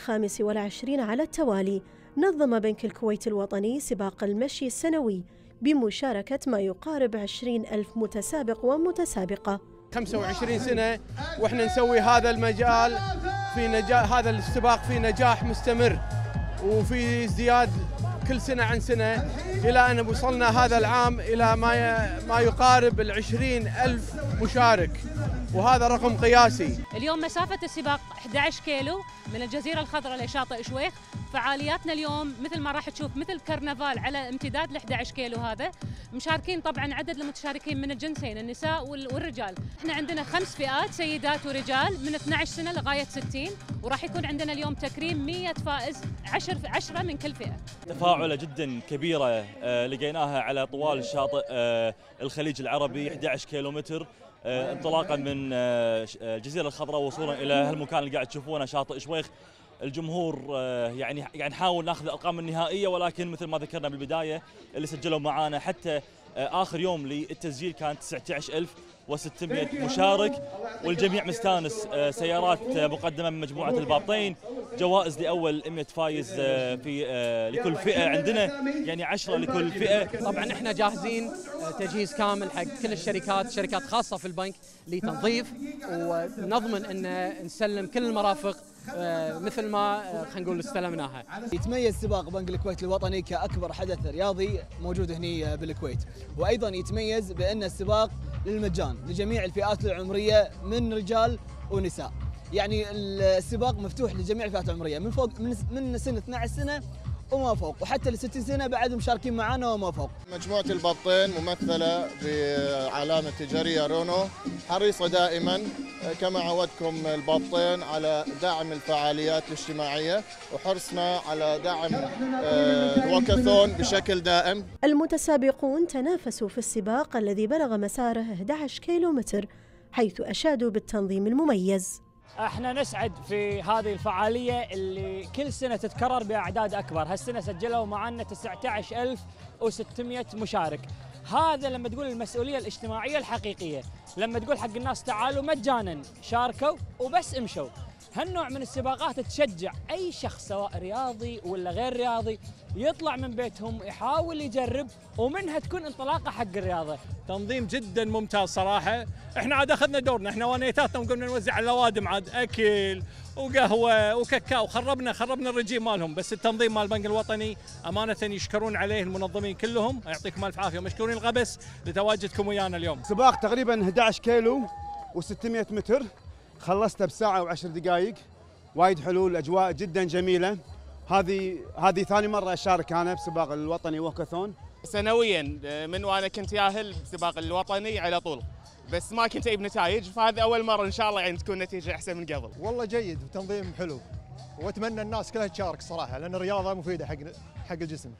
الخامس والعشرين على التوالي نظم بنك الكويت الوطني سباق المشي السنوي بمشاركة ما يقارب عشرين ألف متسابق ومتسابقة. 25 سنة وإحنا نسوي هذا المجال في نجاح هذا السباق في نجاح مستمر وفي ازدياد كل سنة عن سنة إلى أن وصلنا هذا العام إلى ما ما يقارب العشرين ألف مشارك. وهذا رقم قياسي. اليوم مسافة السباق 11 كيلو من الجزيرة الخضراء لشاطئ شويخ فعالياتنا اليوم مثل ما راح تشوف مثل كرنفال على امتداد ل 11 كيلو هذا. مشاركين طبعا عدد المتشاركين من الجنسين النساء والرجال. إحنا عندنا خمس فئات سيدات ورجال من 12 سنة لغاية 60 وراح يكون عندنا اليوم تكريم 100 فائز 10 10 من كل فئة. تفاعلة جدا كبيرة آه، لقيناها على طوال شاطئ آه، الخليج العربي 11 كيلومتر. آه، انطلاقا من الجزيرة الخضراء وصولا إلى هالمكان اللي قاعد تشوفونه شاطئ شويخ. الجمهور يعني يعني نحاول ناخذ الأرقام النهائية ولكن مثل ما ذكرنا بالبداية اللي سجلوا معانا حتى آخر يوم للتسجيل كان 19600 مشارك والجميع مستانس سيارات مقدمة من مجموعة البابطين جوائز لأول 100 فايز في لكل فئة عندنا يعني 10 لكل فئة. طبعا إحنا جاهزين تجهيز كامل حق كل الشركات شركات خاصة في البنك لتنظيف ونضمن إن نسلم كل المرافق مثل ما خلينا نقول استلمناها. يتميز سباق بنك الكويت الوطني كأكبر حدث رياضي موجود هنا بالكويت، وأيضا يتميز بأن السباق للمجان لجميع الفئات العمرية من رجال ونساء. يعني السباق مفتوح لجميع الفئات العمرية من فوق من من سن 12 سنة وما فوق وحتى ل 60 سنه بعد مشاركين معنا وما فوق. مجموعة البطين ممثلة بعلامة تجارية رونو حريصة دائما كما عودكم البطين على دعم الفعاليات الاجتماعية وحرصنا على دعم الوكاثون بشكل دائم. المتسابقون تنافسوا في السباق الذي بلغ مساره 11 كيلومتر حيث أشادوا بالتنظيم المميز. إحنا نسعد في هذه الفعالية اللي كل سنة تتكرر بأعداد أكبر، هالسنة سجلوا معنا 19600 مشارك. هذا لما تقول المسؤولية الاجتماعية الحقيقية، لما تقول حق الناس تعالوا مجانا شاركوا وبس امشوا. هالنوع من السباقات تشجع أي شخص سواء رياضي ولا غير رياضي يطلع من بيتهم يحاول يجرب ومنها تكون انطلاقة حق الرياضة. تنظيم جدا ممتاز صراحة، إحنا عاد أخذنا دورنا، إحنا ونيتاتنا وقمنا نوزع على الأوادم عاد أكل وقهوة وكاكاو، خربنا خربنا الرجيم مالهم، بس التنظيم مال البنك الوطني أمانة يشكرون عليه المنظمين كلهم، يعطيكم ألف عافية. ومشكورين الغبس لتواجدكم ويانا اليوم. سباق تقريبا 11 كيلو و600 متر. خلصته بساعة وعشر دقائق وايد حلو الأجواء جدا جميلة. هذه هذه ثاني مرة أشارك أنا بسباق الوطني ووكاثون. سنويا من وأنا كنت ياهل بسباق الوطني على طول. بس ما كنت أجيب نتائج فهذه أول مرة إن شاء الله يعني تكون نتيجة أحسن من قبل. والله جيد وتنظيم حلو. وأتمنى الناس كلها تشارك صراحة لأن الرياضة مفيدة حق حق الجسم.